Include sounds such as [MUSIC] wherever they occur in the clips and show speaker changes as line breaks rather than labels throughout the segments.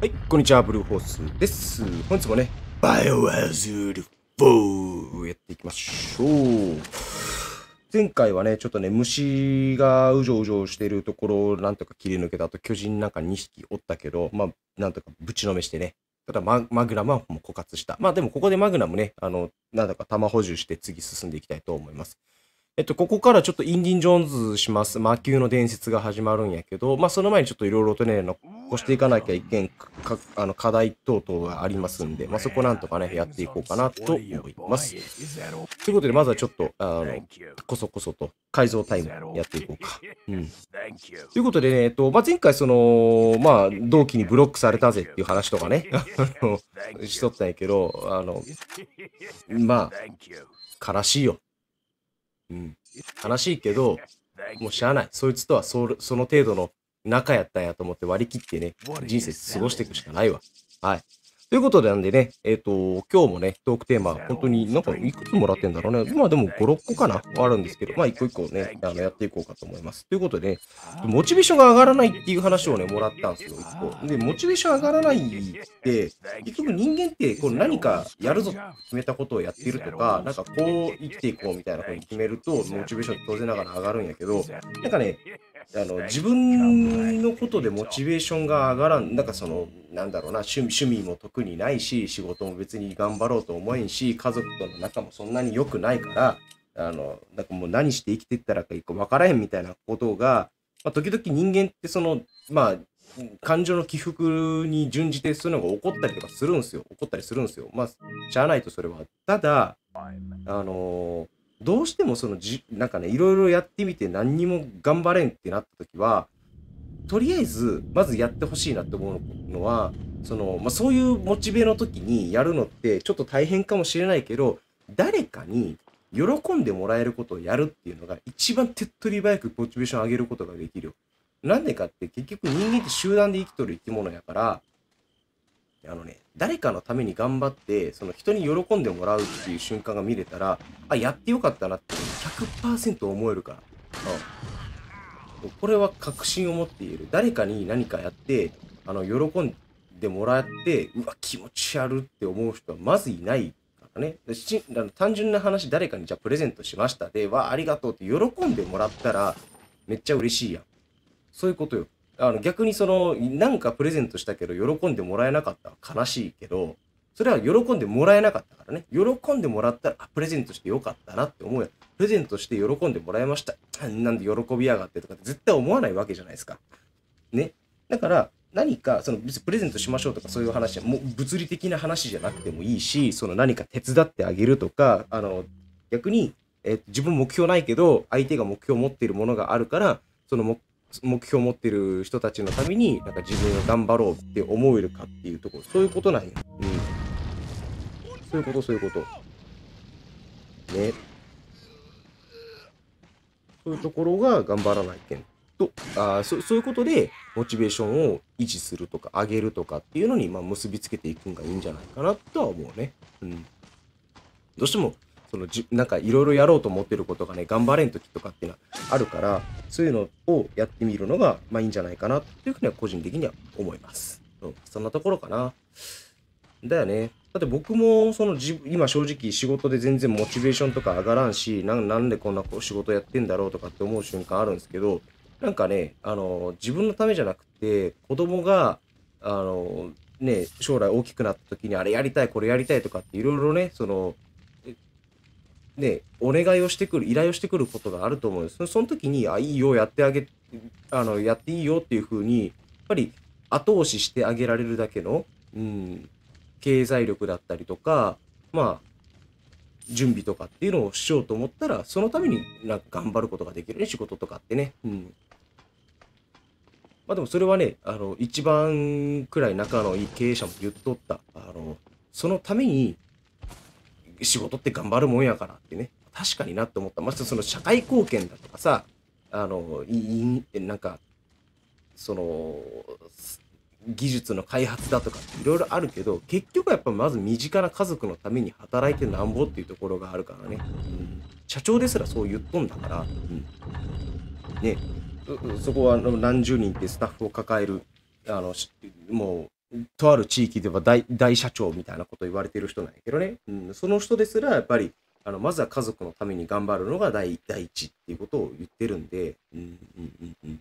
はい、こんにちは、ブルーホースです。本日もね、バイオハザード4やっていきましょう。前回はね、ちょっとね、虫がうじょうじょうしてるところをなんとか切り抜けたあと、巨人なんか2匹おったけど、まあ、なんとかぶちのめしてね、ただママグナムはもう枯渇した。まあでもここでマグナムね、あの、なんだか弾補充して次進んでいきたいと思います。えっと、ここからちょっとインディン・ジョーンズします。魔球の伝説が始まるんやけど、まあその前にちょっといろいろとね、残していかなきゃいけんかあの課題等々がありますんで、まあそこなんとかね、やっていこうかなと思います。ということで、まずはちょっと、あの、こそこそと改造タイムやっていこうか。[LAUGHS] [LAUGHS] うん。ということでね、えっと、まあ、前回その、まあ、同期にブロックされたぜっていう話とかね、あの、しとったんやけど、あの、[LAUGHS] まあ、悲しいよ。うん。悲しいけど、もうしゃあない。そいつとはそその程度の仲やったんやと思って割り切ってね、人生過ごしていくしかないわ。はい。ということでなんでね、えっ、と、今日もね、トークテーマ、本当になんかいくつもらってんだろうね。まあでも5、6個かなあるんですけど、まあ一個一個ね、あのやっていこうかと思います。ということでね、モチベーションが上がらないっていう話をね、もらったんですよ、一個。で、モチベーション上がらないって、結局人間ってこう何かやるぞって決めたことをやっているとか、なんかこう生きていこうみたいなふうに決めると、モチベーション当然ながら上がるんやけど、なんかね、あの自分のことでモチベーションが上がらん、なんかその、なんだろうな趣味、趣味も特にないし、仕事も別に頑張ろうと思えんし、家族との仲もそんなに良くないから、あの、なんかもう何して生きていったらかいいか分からへんみたいなことが、まあ、時々人間ってその、まあ、感情の起伏に準じてそういうのが起こったりとかするんですよ。起こったりするんですよ。まあ、しゃあないとそれは。ただ、あのーどうしてもそのじ、なんかね、いろいろやってみて何にも頑張れんってなった時は、とりあえず、まずやってほしいなって思うのは、その、まあ、そういうモチベの時にやるのってちょっと大変かもしれないけど、誰かに喜んでもらえることをやるっていうのが一番手っ取り早くモチベーション上げることができるよ。なんでかって結局人間って集団で生きとる生き物やから、あのね、誰かのために頑張って、その人に喜んでもらうっていう瞬間が見れたら、あ、やってよかったなって100%思えるから。うん。これは確信を持っている。誰かに何かやって、あの、喜んでもらって、うわ、気持ち悪って思う人はまずいないからね。しあの単純な話、誰かにじゃあプレゼントしましたで、わ、ありがとうって喜んでもらったら、めっちゃ嬉しいやん。そういうことよ。あの逆にその、なんかプレゼントしたけど、喜んでもらえなかったら悲しいけど、それは喜んでもらえなかったからね。喜んでもらったら、あ、プレゼントしてよかったなって思うやん。プレゼントして喜んでもらいました。なんで喜びやがってとかって絶対思わないわけじゃないですか。ね。だから、何か、その別にプレゼントしましょうとかそういう話は、もう物理的な話じゃなくてもいいし、その何か手伝ってあげるとか、あの、逆に、えー自分目標ないけど、相手が目標を持っているものがあるから、その目標を持ってる人たちのために、なんか自分が頑張ろうって思えるかっていうところ、そういうことなんや。うん。そういうこと、そういうこと。ね。そういうところが頑張らないけん。と、あそそういうことで、モチベーションを維持するとか、上げるとかっていうのに、まあ、結びつけていくんがいいんじゃないかなとは思うね。うん。どうしても、そのじなんかいろいろやろうと思ってることがね、頑張れん時とかっていうのはあるから、そういうのをやってみるのが、まあいいんじゃないかなっていうふうには個人的には思います。うん、そんなところかな。だよね。だって僕も、その自今正直仕事で全然モチベーションとか上がらんし、なんでこんな仕事やってんだろうとかって思う瞬間あるんですけど、なんかね、あの、自分のためじゃなくて、子供が、あの、ね、将来大きくなった時にあれやりたい、これやりたいとかっていろいろね、その、ね、お願いをしてくる、依頼をしてくることがあると思うんです。その時に、あ、いいよ、やってあげ、あの、やっていいよっていうふうに、やっぱり後押ししてあげられるだけの、うん、経済力だったりとか、まあ、準備とかっていうのをしようと思ったら、そのためになんか頑張ることができるね、仕事とかってね。うん。まあでもそれはね、あの、一番くらい仲のいい経営者も言っとった。あの、そのために仕事って頑張るもんやからってね。確かになって思った。ましてその社会貢献だとかさ、あの、いいなんか、その、技術の開発だとかいろいろあるけど、結局はやっぱまず身近な家族のために働いてなんぼっていうところがあるからね。うん、社長ですらそう言っとんだから、うん、ね、そこはあの何十人ってスタッフを抱える、あの、しもとある地域では大大社長みたいなこと言われてる人なんやけどね、うん、その人ですらやっぱりあのまずは家族のために頑張るのが第第一っていうことを言ってるんで、うんうんうんうん、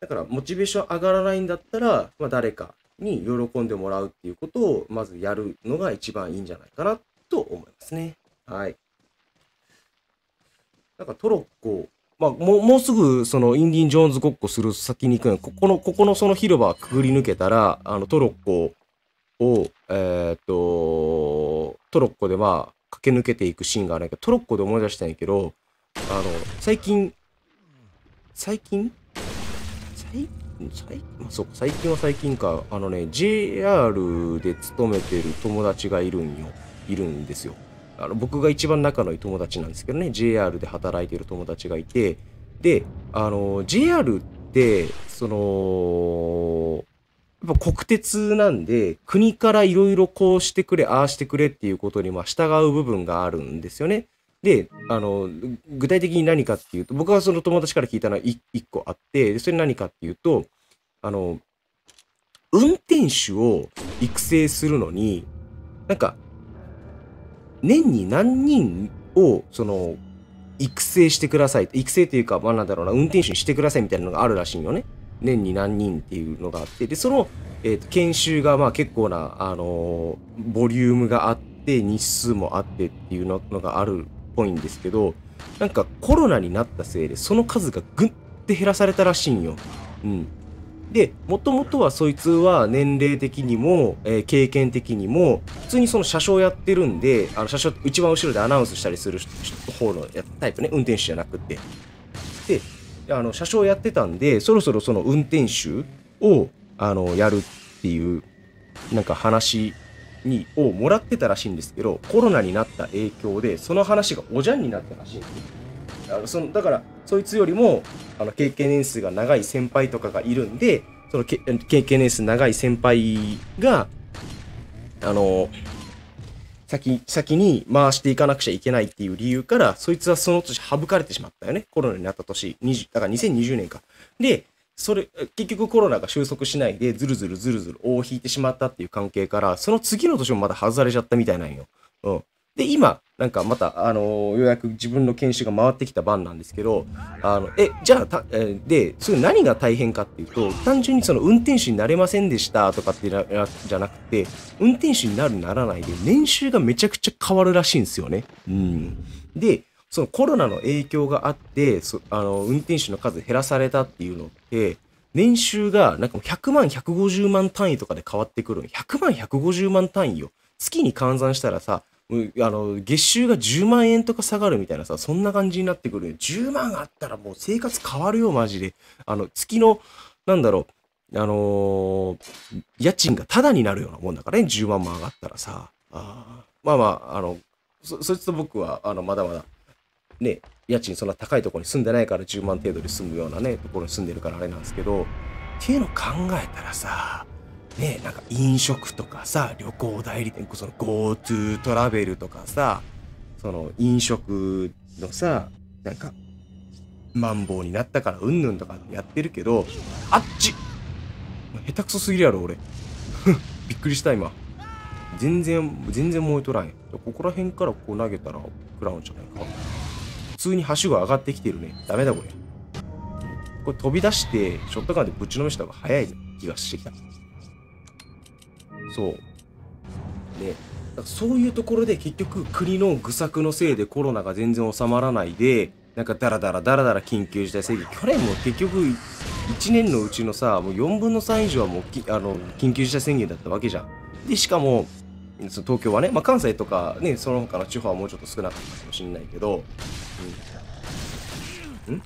だからモチベーション上がらないんだったら、まあ、誰かに喜んでもらうっていうことをまずやるのが一番いいんじゃないかなと思いますね。はい。なんかトロッコまあ、もう、もうすぐ、その、インディン・ジョーンズごっこする先に行くんここの、ここのその広場くぐり抜けたら、あの、トロッコを、えー、っと、トロッコでまあ、駆け抜けていくシーンがあるんやけど、トロッコで思い出したんやけど、あの、最近、最近？最最まあ、そうか、最近は最近か、あのね、JR で勤めてる友達がいるんよ。いるんですよ。あの僕が一番仲のいい友達なんですけどね JR で働いている友達がいてであの JR ってそのやっぱ国鉄なんで国からいろいろこうしてくれああしてくれっていうことにまあ従う部分があるんですよね。であの具体的に何かっていうと僕はその友達から聞いたのは 1, 1個あってそれ何かっていうとあの運転手を育成するのになんか年に何人を、その、育成してください。育成っていうか、まあなんだろうな、運転手にしてくださいみたいなのがあるらしいよね。年に何人っていうのがあって、で、その、えー、と研修がまあ結構な、あのー、ボリュームがあって、日数もあってっていうのがあるっぽいんですけど、なんかコロナになったせいで、その数がぐって減らされたらしいんよ。うん。で、もともとはそいつは年齢的にも、えー、経験的にも、普通にその車掌やってるんで、あの車掌一番後ろでアナウンスしたりする方のタイプね、運転手じゃなくて。で、あの車掌やってたんで、そろそろその運転手をあのやるっていう、なんか話にをもらってたらしいんですけど、コロナになった影響で、その話がおじゃんになったらしいんですよ。あのそのだからそいつよりもあの経験年数が長い先輩とかがいるんでその経験年数長い先輩があの先先に回していかなくちゃいけないっていう理由からそいつはその年省かれてしまったよね。コロナになった年20だから2020年か。でそれ結局コロナが収束しないでずるずるずるずる尾を引いてしまったっていう関係からその次の年もまだ外されちゃったみたいなんよ。うん、で、今、なんかまた、あのー、ようやく自分の研修が回ってきた番なんですけど、あの、え、じゃあ、たえで、それ何が大変かっていうと、単純にその運転手になれませんでしたとかってじゃなくて、運転手になるならないで、年収がめちゃくちゃ変わるらしいんですよね。うん。で、そのコロナの影響があって、そあの、運転手の数減らされたっていうのって、年収がなんか100万、150万単位とかで変わってくる。100万、150万単位よ。月に換算したらさ、あの、月収が10万円とか下がるみたいなさ、そんな感じになってくる。10万あったらもう生活変わるよ、マジで。あの、月の、なんだろう、あのー、家賃がタダになるようなもんだからね、10万も上がったらさ。あまあまあ、あの、そ、そいつと僕は、あの、まだまだ、ね、家賃そんな高いところに住んでないから10万程度で住むようなね、ところに住んでるからあれなんですけど、っていうの考えたらさ、ね、なんか飲食とかさ、旅行代理店、その GoTo トラベルとかさ、その飲食のさ、なんか、マンボウになったからうんぬんとかやってるけど、あっち下手くそすぎるやろ、俺。[LAUGHS] びっくりした、今。全然、全然燃えとらん。ここら辺からこう投げたら食らうんじゃないか。普通に橋が上がってきてるね。ダメだ、これ。これ飛び出して、ショットガンでぶちのめした方が早い気がしてきた。そう。ね。そういうところで結局国の愚策のせいでコロナが全然収まらないで、なんかダラダラダラダラ緊急事態宣言。去年も結局1年のうちのさ、もう4分の3以上はもうあの緊急事態宣言だったわけじゃん。で、しかも、その東京はね、まあ、関西とかね、その他の地方はもうちょっと少なかったかもしれないけど、うん。ん？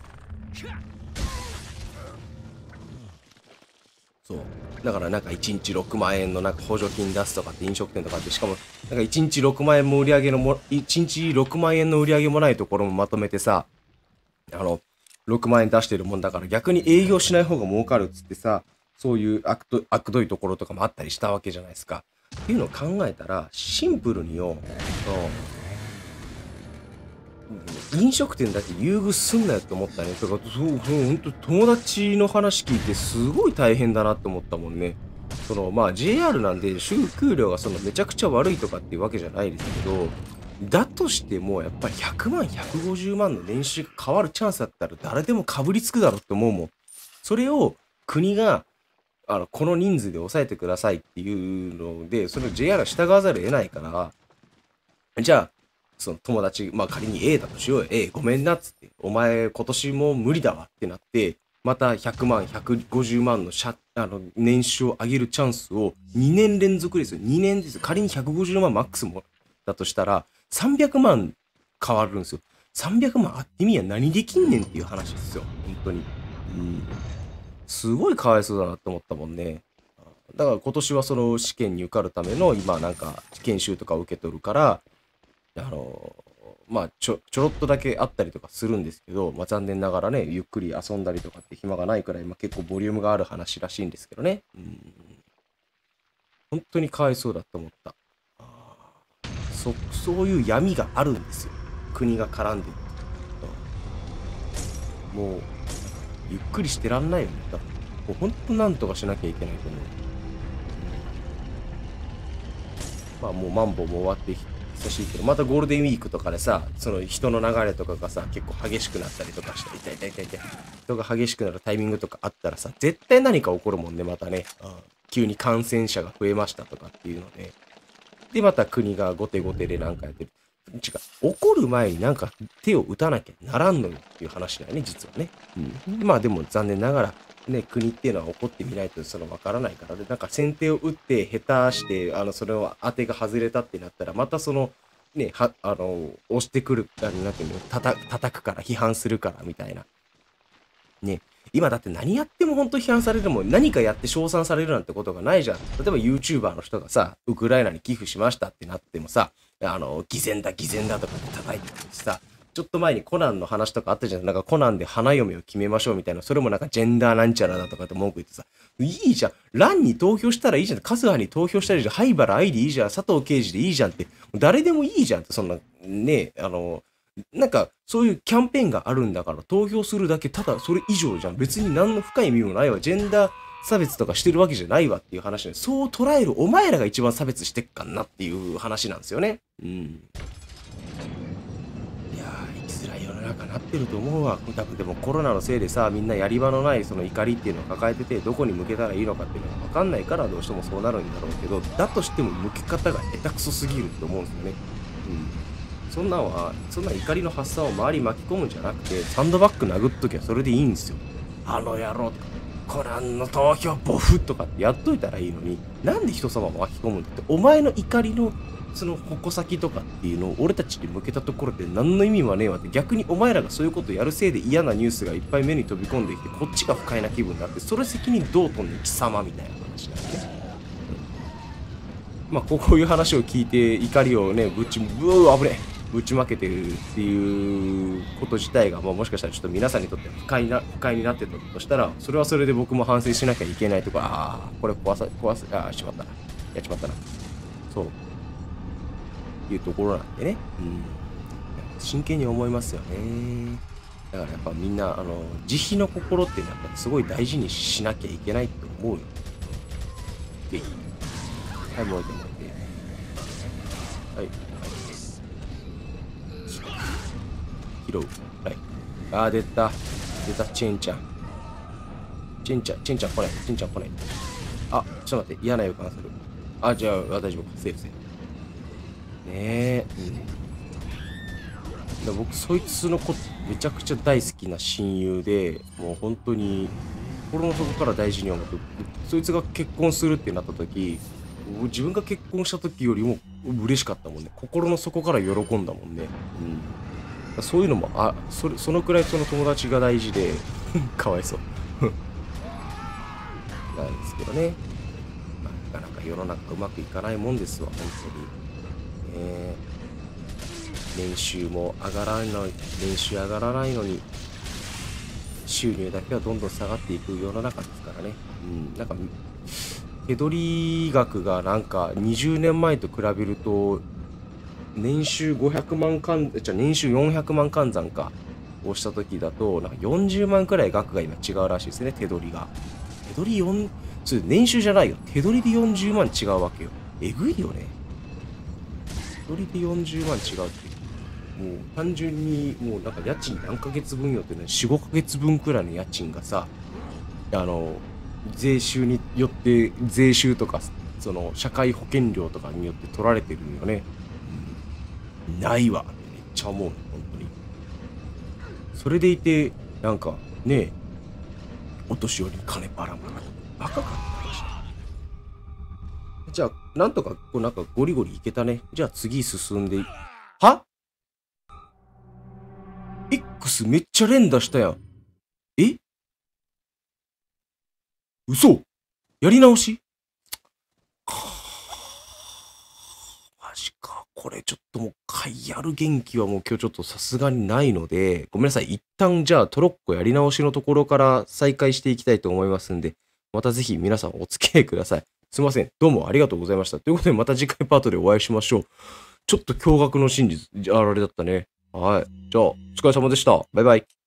そう。だからなんか1日6万円のなんか補助金出すとかって飲食店とかってしかもなんか1日6万円も売り上げのも1日6万円の売り上げもないところもまとめてさあの6万円出してるもんだから逆に営業しない方が儲かるっつってさそういう悪ど悪どいところとかもあったりしたわけじゃないですか。っていうのを考えたらシンプルによ、うん飲食店だけ優遇すんなよって思ったね。だか、そう、そう、本当友達の話聞いてすごい大変だなって思ったもんね。そのまあ JR なんで収給料がそのめちゃくちゃ悪いとかっていうわけじゃないですけどだとしてもやっぱり100万150万の年収が変わるチャンスだったら誰でもかぶりつくだろうって思うもんそれを国があのこの人数で抑えてくださいっていうのでそれを JR は従わざるを得ないからじゃあその友達まあ仮に A だとしようよ A ごめんなっつってお前今年も無理だわってなってまた100万、150万の社あの年収を上げるチャンスを2年連続ですよ。2年です。仮に150万マックスもだとしたら、300万変わるんですよ。300万あってみや何できんねんっていう話ですよ。本当に。うん。すごいかわいそうだなって思ったもんね。だから今年はその試験に受かるための今なんか研修とか受け取るから、あの、まあちょ、ちょろっとだけあったりとかするんですけど、まあ残念ながらね、ゆっくり遊んだりとかって暇がないくらい、まあ結構ボリュームがある話らしいんですけどね。うん。本当にかわいそうだと思った。そ、そういう闇があるんですよ。国が絡んでる。もう、ゆっくりしてらんないよね。だもう本当なんとかしなきゃいけないと思う。まあもうマンボウも終わってきて、久しいけど、またゴールデンウィークとかでさ、その人の流れとかがさ、結構激しくなったりとかして、痛い痛い痛い痛い。人が激しくなるタイミングとかあったらさ、絶対何か起こるもんね、またね。うん、急に感染者が増えましたとかっていうので。で、また国が後手後手でなんかやってる。違う。怒る前になんか手を打たなきゃならんのよっていう話だよね、実はね。うん。まあでも残念ながら、ね、国っていうのは怒ってみないとその分からないからで、なんか先手を打って下手して、あの、それを当てが外れたってなったら、またその、ね、は、あの、押してくる、あの、なんていうの、叩叩くから、批判するから、みたいな。ね。今だって何やっても本当批判されるもん、何かやって称賛されるなんてことがないじゃん。例えば YouTuber の人がさ、ウクライナに寄付しましたってなってもさ、あの、偽善だ、偽善だとかって叩いてくるしさ、ちょっと前にコナンの話とかあったじゃん。なんかコナンで花嫁を決めましょうみたいな。それもなんかジェンダーなんちゃらだとかって文句言ってさ。いいじゃん。欄に投票したらいいじゃん。春日に投票したらいいじゃん。灰原愛でいいじゃん。佐藤刑事でいいじゃんって。誰でもいいじゃんって。そんな、ねあの、なんか、そういうキャンペーンがあるんだから投票するだけ、ただそれ以上じゃん。別に何の深い意味もないわ。ジェンダー差別とかしてるわけじゃないわっていう話で、そう捉えるお前らが一番差別してっかなっていう話なんですよね。うん。かなってると思うわ。多分でもコロナのせいでさ、みんなやり場のないその怒りっていうのを抱えてて、どこに向けたらいいのかっていうのがわかんないからどうしてもそうなるんだろうけど、だとしても向け方が下手くそすぎるって思うんですよね。うん。そんなんは、そんな怒りの発散を周り巻き込むんじゃなくて、サンドバッグ殴っときゃそれでいいんですよ。あの野郎とか、コランの投票ボフとかってやっといたらいいのに、なんで人様を巻き込むんだって、お前の怒りのその矛先とかっていうのを俺たちに向けたところで何の意味はねえわって逆にお前らがそういうことやるせいで嫌なニュースがいっぱい目に飛び込んできてこっちが不快な気分になってそれ責任どうとんねん貴様みたいな話なん。で、まあこういう話を聞いて怒りをねぶちブー危ねえ。ぶちまけてるっていうこと自体が、まあ、もしかしたらちょっと皆さんにとって不快な不快になってたとしたらそれはそれで僕も反省しなきゃいけないとかああこれ壊さ壊すああしまったなやっちまったなそういうところなんでね、うん、真剣に思いますよね。だからやっぱみんな、あの、慈悲の心ってやっぱすごい大事にしなきゃいけないと思うよ。ぜひ。はい、もう一回もう一回。はい。拾う。はい。あー、出た。出た、チェンちゃん。チェンちゃん、チェンちゃん来ない。チェンちゃん来ない。あ、ちょっと待って。嫌な予感する。あ、じゃあ、大丈夫。セーフセーフ。ねえ、うん、僕そいつのことめちゃくちゃ大好きな親友でもう本当に心の底から大事に思ってそいつが結婚するってなった時自分が結婚した時よりも嬉しかったもんね心の底から喜んだもんね、うん、そういうのもあそれそのくらいその友達が大事で [LAUGHS] かわいそう。[LAUGHS] なんですけどね、なかなか世の中うまくいかないもんですわ本当に。ね年収も上がらないのに年収上がらないのに収入だけはどんどん下がっていく世の中ですからね。うんなんか手取り額がなんか20年前と比べると年収500万換じゃ年収400万換算かをした時だとなんか40万くらい額が今違うらしいですね手取りが手取り4それ年収じゃないよ。手取りで40万違うわけよ。えぐいよね。手取りで40万違うって。もう単純に、もうなんか家賃何ヶ月分よってね、4、5ヶ月分くらいの家賃がさ、あの、税収によって、税収とか、その、社会保険料とかによって取られてるんよね。ないわってめっちゃ思う、本当に。それでいて、なんか、ねお年寄り金ばらまかバカかって話じゃあ、なんとか、こうなんかゴリゴリいけたね。じゃあ次進んでい、は ?X めっちゃ連打したやん。え？嘘？やり直しかマジか。これちょっともう一回やる元気はもう今日ちょっとさすがにないので、ごめんなさい。一旦じゃあトロッコやり直しのところから再開していきたいと思いますんで、またぜひ皆さんお付き合いください。すいません。どうもありがとうございました。ということでまた次回パートでお会いしましょう。ちょっと驚愕の真実、あれだったね。はい。じゃあ、お疲れ様でした。バイバイ。